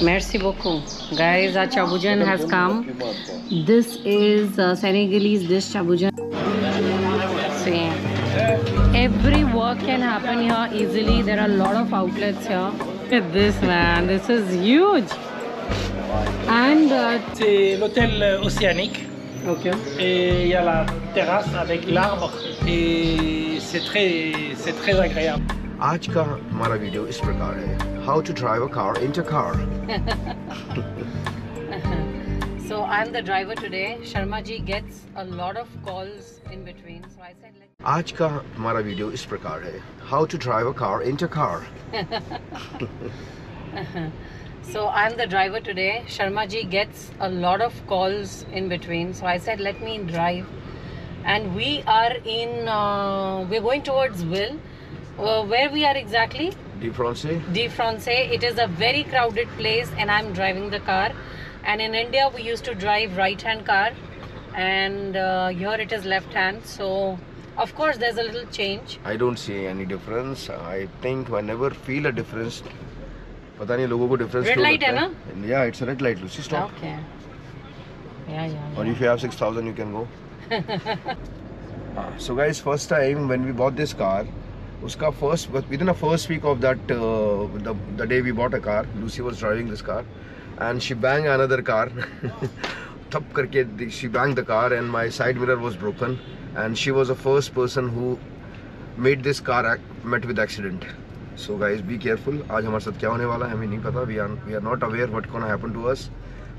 Merci beaucoup. Guys, our chabujan has come. This is uh, Senegalese dish chabujan. See, every work can happen here easily. There are a lot of outlets here. Look at this man. This is huge. And uh, C'est l'hôtel euh, océanique okay. et il y a la terrasse avec l'arbre et c'est très, c'est très agréable. आज का हमारा video इस प्रकार है how to drive a car in car So I'm the driver today. Sharma ji gets a lot of calls in between. So I said, let आज का हमारा video इस प्रकार है how to drive a car in car So I'm the driver today. Sharma ji gets a lot of calls in between. So I said, let me drive. And we are in, uh, we're going towards Will. Uh, where we are exactly? D फ्रांसे De France. It is a very crowded place and I'm driving the car. And in India, we used to drive right hand car. And uh, here it is left hand. So, of course, there's a little change. I don't see any difference I think I never feel a difference पता नहीं लोगों को difference Red light है ना? या it's red light Lucy stop Okay. Yeah, yeah. yeah. और if you have 6000 you can go so guys first time when we bought this car उसका first with in a first week of that the day we bought a car Lucy was driving this car and she bang another car थप करके she bang the car and my side mirror was broken and she was a first person who made this car met with accident so guys be careful आज हमारे साथ क्या होने वाला है हमें नहीं पता we are we are not aware what can happen to us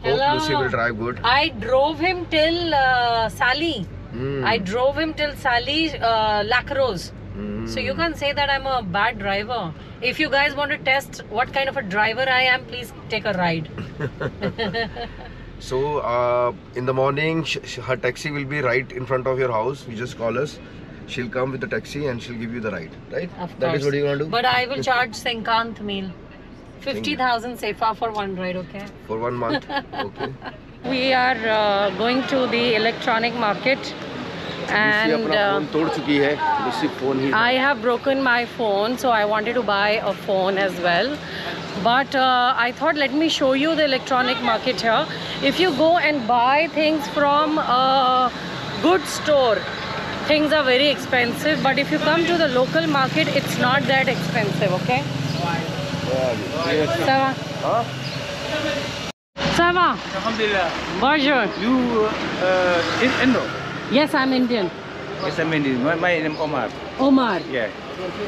Hope Lucy will drive good. I drove him till uh, Sali. Mm. I drove him till Sali, uh, Lacrose. Hmm. So you can't say that I'm a bad driver. If you guys want to test what kind of a driver I am, please take a ride. So uh, in the morning, sh- sh- her taxi will be right in front of your house. You just call us. She'll come with the taxi and she'll give you the ride. Right? Of course. is what you're gonna do But I will charge Senkant meal. 50,000 sefa for one ride, okay? for one month. okay. We are uh, going to the electronic market and uh, I have broken my phone so I wanted to buy a phone as well but uh, I thought let me show you the electronic market here if you go and buy things from a good store things are very expensive but if you come to the local market it's not that expensive okay Sava. Sava. Alhamdulillah. Bonjour. You uh, uh in Indo? Yes, I'm Indian. Yes, I'm Indian. My, my name is Omar. Omar. Yeah.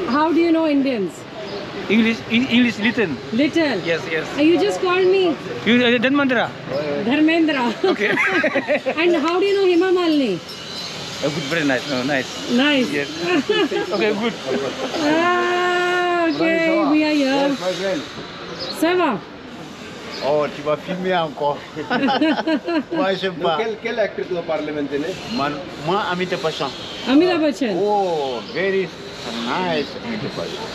How do you know Indians? English, English little. Little. Yes, yes. Uh, You just called me You uh, Dhanmandra? Dharmendra. Okay. and how do you know Hema Malini? oh, good, very nice. No, nice. Nice. Yes. okay, good. Ah, okay, we are here. my friend. Ça va? Oh, tiba filmnya angko. Wah, sebab. Quel quel actor tu parlementaire? Man, ma Amitabh Bachchan. Amitabh Bachchan. Oh, very nice Amitabh Bachchan.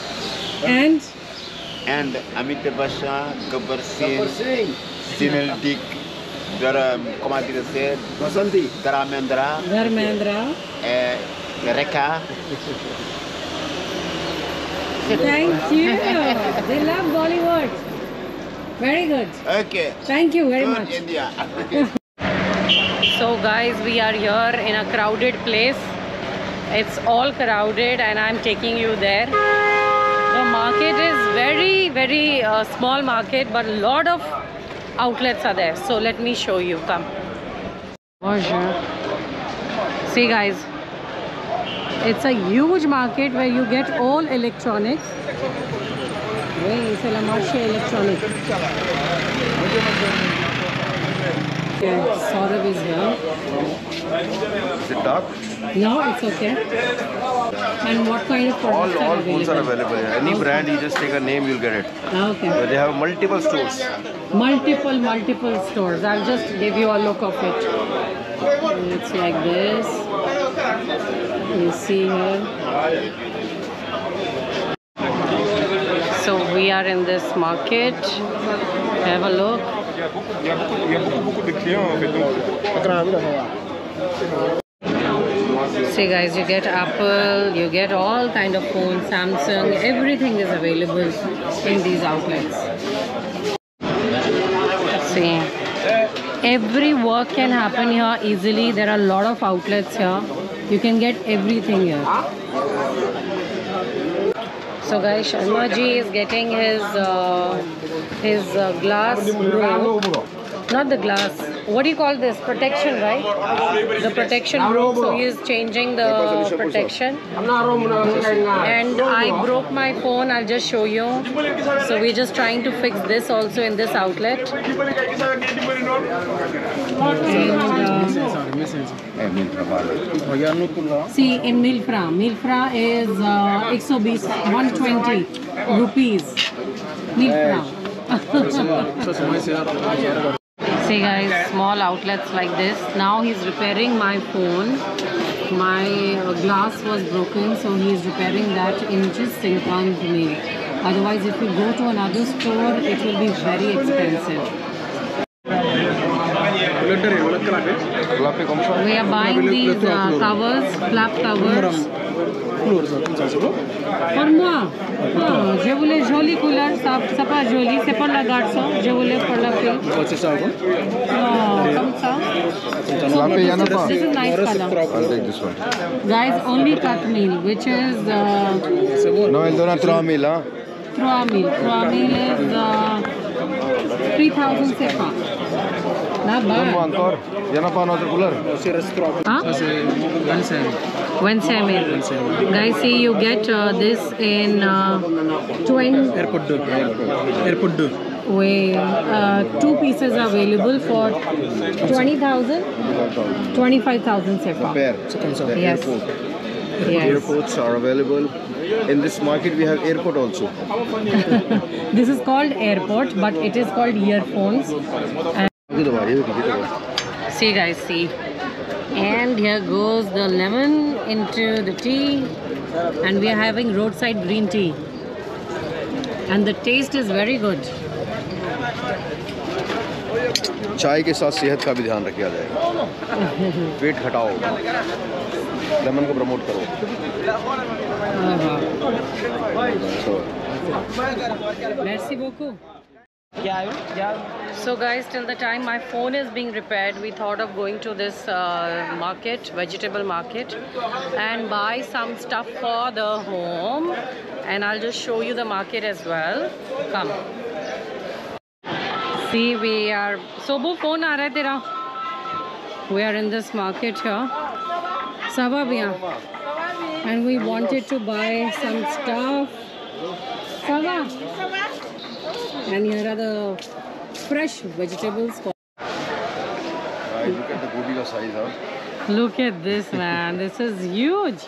And and Amitabh Bachchan, Gabbar Singh, Gabbar Singh, Sinel Dick, Dara, comment dire ça? Vasanti, Dharamendra, Dharamendra, eh, Rekha. Thank you. They love Bollywood. Very good. Okay. Thank you very Good much. India. So guys, we are here in a crowded place. It's all crowded and I'm taking you there. The market is very, very uh, small market, but a lot of outlets are there. So let me show you. Come. Bonjour. See guys, it's a huge market where you get all electronics. Oui, c'est le marché électronique. Okay, Saurav is here. is it dark No, it's okay. And what kind of all products all are phones are available? available here. any brand you just take a name you'll get it ah, Okay. they have multiple stores Multiple, multiple stores. I'll just give you a look of it. It's like this. You see here. we are in this market. Have a look. See guys, you get Apple, you get all kind of phones, Samsung, everything is available in these outlets. See, every work can happen here easily. There are a lot of outlets here. You can get everything here. So guys, Sharma ji is getting his uh, his uh, glass. Not the glass. What do you call this? Protection, right? The protection broke, so he is changing the protection. And I broke my phone. I'll just show you. So we're just trying to fix this also in this outlet. See, in Milfra, Milfra is uh, 120, 120 rupees. Milfra. See guys, small outlets like this. Now he's repairing my phone. My uh, glass was broken, so he's repairing that in just Singkang Mail. Otherwise, if you go to another store, it will be very expensive. We are buying these uh, covers, flap covers. Pour moi, ah, je voulais joli couleur, ça c'est pas joli, c'est pour la garçon, je voulais pour la fille. Oh, comme ça. Flappy Yanapa. This is nice color. I'll take this one. Guys, only cut meal, which is uh, No, el dona trois mille, huh? trois meal. Trois meal is uh, 3000 sepa. Not One bad. encore. Yanapa another cooler. Huh? Wednesday meal. Guys, see, you get uh, this in uh, 20. Airport door. Airport door. Wait, uh, two pieces are available for 20,000, 25,000 sepa. Pair. The Yes. Yes. Airports are available. In this market, we have airport also. This is called airport, but it is called earphones. See, guys, see. And here goes the lemon into the tea, and we are having roadside green tea. And the taste is very good. चाय के साथ सेहत का भी ध्यान रखा जाएगा wait घटाओ लेमन को प्रमोट करो Merci beaucoup. So guys, till the time my phone is being repaired, we thought of going to this uh, market, vegetable market, and buy some stuff for the home. And I'll just show you the market as well. Come. See, we are. Sobo phone aa raha tera. We are in this market here. Sava bhiya. And we wanted to buy some stuff. Sava. And here are the fresh vegetables. guys, look at the gobi ka size, huh? Look at this, man. This is huge.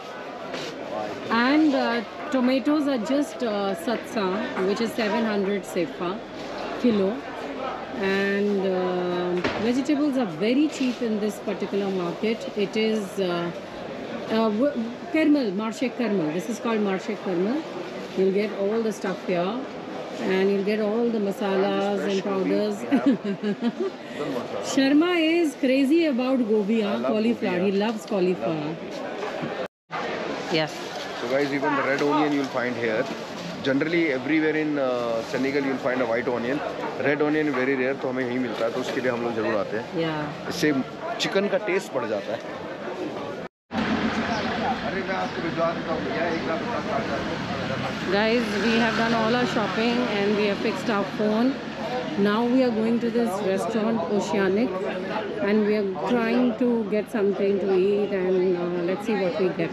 And uh, tomatoes are just uh, satsa, which is 700 sefa kilo. And uh, vegetables are very cheap in this particular market. It is uh, uh, w- Kermel, Marshek Kermel. This is called Marshek Kermel. You'll get all the stuff here. And you'll get all the masalas and powders. Sharma is crazy about gobi, huh? cauliflower. He loves cauliflower. Yes. So guys, even the red onion you'll find here. Generally, everywhere in uh, Senegal you'll find a white onion. Red onion very rare, तो हमें यहीं मिलता है तो उसके लिए हम लोग ज़रूर आते हैं Yeah. इससे चिकन का टेस्ट बढ़ जाता है Guys, we have done all our shopping and we have fixed our phone. Now we are going to this restaurant, Oceanic, and we are trying to get something to eat and uh, let's see what we get.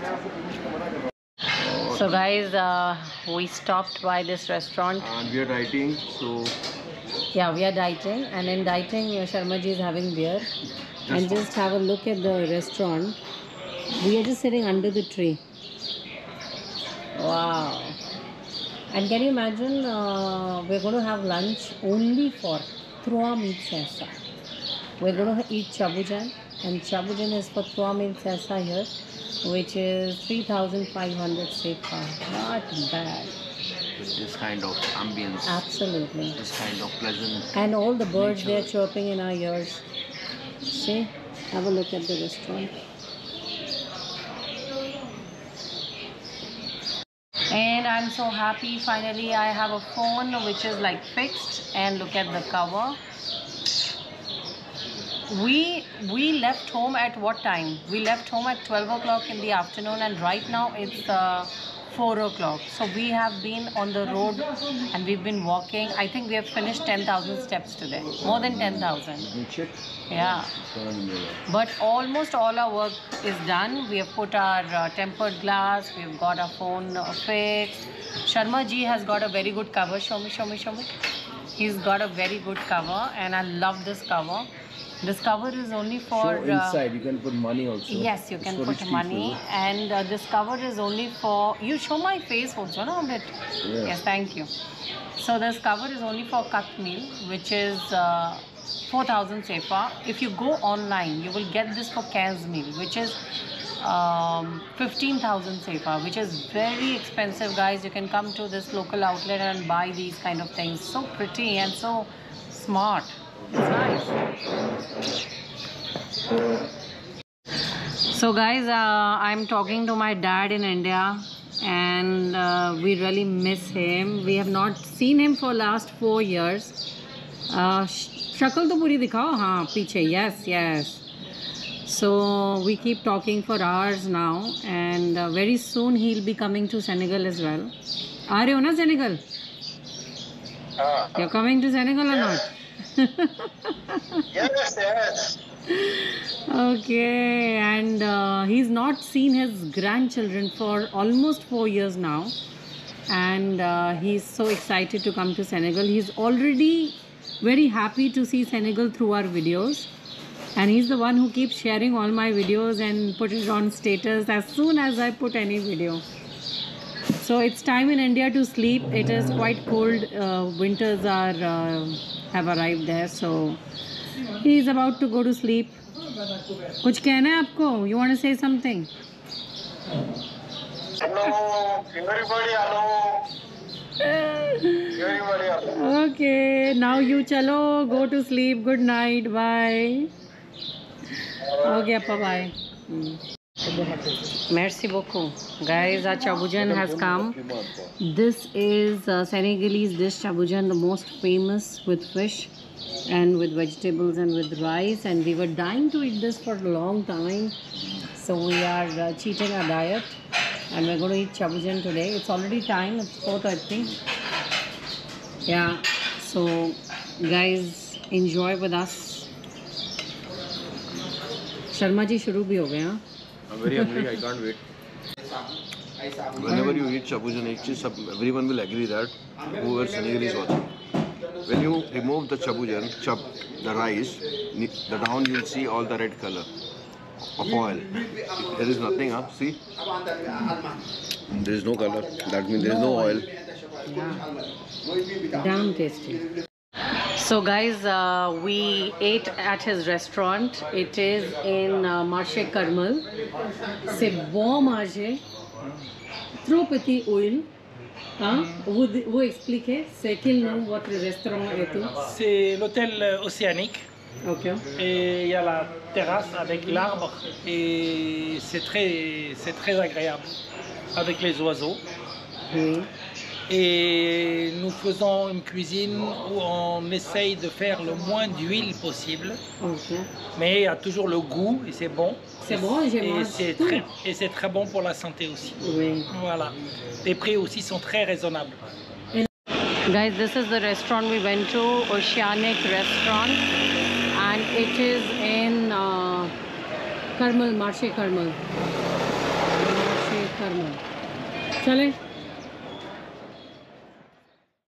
So guys, uh, we stopped by this restaurant. and we are writing so Yeah, we are dieting, and in dieting, Sharma ji is having beer. And just have a look at the restaurant. We are just sitting under the tree. Wow. And can you imagine? Uh, we're going to have lunch only for Trois Meat. We're going to eat chabujan, and chabujan is for Trois Meat here, which is 3,500 sepa. Not bad. with this kind of ambience Absolutely. this kind of pleasant And all the birds they're chirping in our ears. See? Have a look at the restaurant. And I'm so happy finally I have a phone which is like fixed and look at the cover. we we left home at what time? We left home at 12 o'clock in the afternoon, and right now it's uh, 4 o'clock. So we have been on the road and we've been walking. I think we have finished 10,000 steps today, more than 10,000. check. Yeah. But almost all our work is done. We have put our uh, tempered glass, we've got our phone uh, fixed. Sharma ji has got a very good cover. Show me, show me, show me. He's got a very good cover, and I love this cover. This cover is only for. So uh, inside you can put money also. Yes, you It's can put money, people. and uh, this cover is only for. You show my face also, no, a bit. Yeah. Yes, thank you. So this cover is only for cut meal, which is uh, 4,000 sefa. If you go online, you will get this for meal, which is um, 15,000 sefa, which is very expensive, guys. You can come to this local outlet and buy these kind of things. So pretty and so smart. It's nice. So, guys, uh, I'm talking to my dad in India, and uh, we really miss him. We have not seen him for last four years. Uh, श- शक्ल तो पूरी दिखाओ हाँ पीछे yes yes so we keep talking for hours now and uh, very soon he'll be coming to Senegal as well आ रहे हो ना Senegal you're coming to Senegal or not Yes, yes. Okay, and uh, he's not seen his grandchildren for almost four years now, and uh, he's so excited to come to Senegal. He's already very happy to see Senegal through our videos, and he's the one who keeps sharing all my videos and put it on status as soon as I put any video. So it's time in India to sleep. It is quite cold. Uh, winters are uh, have arrived there, so he is about to go to sleep. कुछ कहना है आपको you want to से something Hello, everybody. Hello, everybody. Hello. Okay now you चलो go to sleep good night bye okay appa bye Merci beaucoup. Guys, our chabujan has come. This is uh, Senegalese dish chabujan, the most famous with fish and with vegetables and with rice. And we were dying to eat this for a long time. So we are uh, cheating our diet and we're going to eat chabujan today. It's already time, it's 4.30. Yeah, so guys, enjoy with us. Sharma ji शुरू भी हो गए हाँ I'm very hungry. I can't wait. Whenever you eat एक चीज़ सब everyone will agree that whoever Senegalese watching, when you remove the chabujan, chop the rice, the down you will see all the red color of oil. There is nothing, huh? See? There is no color. That means there is no oil. Yeah. Damn tasty. So, guys, uh, we ate at his restaurant. It is in uh, Marché Carmel. C'est bon manger. Trop petit oil. Hein? Vous, vous expliquez, c'est quel nom votre restaurant et tout? C'est l'hôtel euh, océanique Ok. et il y a la terrasse avec l'arbre et c'est très, c'est très agréable avec les oiseaux. Oui. Et nous faisons une cuisine où on essaye de faire le moins d'huile possible, Ok. mais il y a toujours le goût et c'est bon. C'est bon, j'ai Et c'est très, et c'est très bon pour la santé aussi. Oui. Voilà. Les prix aussi sont très raisonnables. Guys, this is the restaurant we went to, Oceanic Restaurant, and it is in uh, Carmel, Marche Carmel. Marche Carmel. चले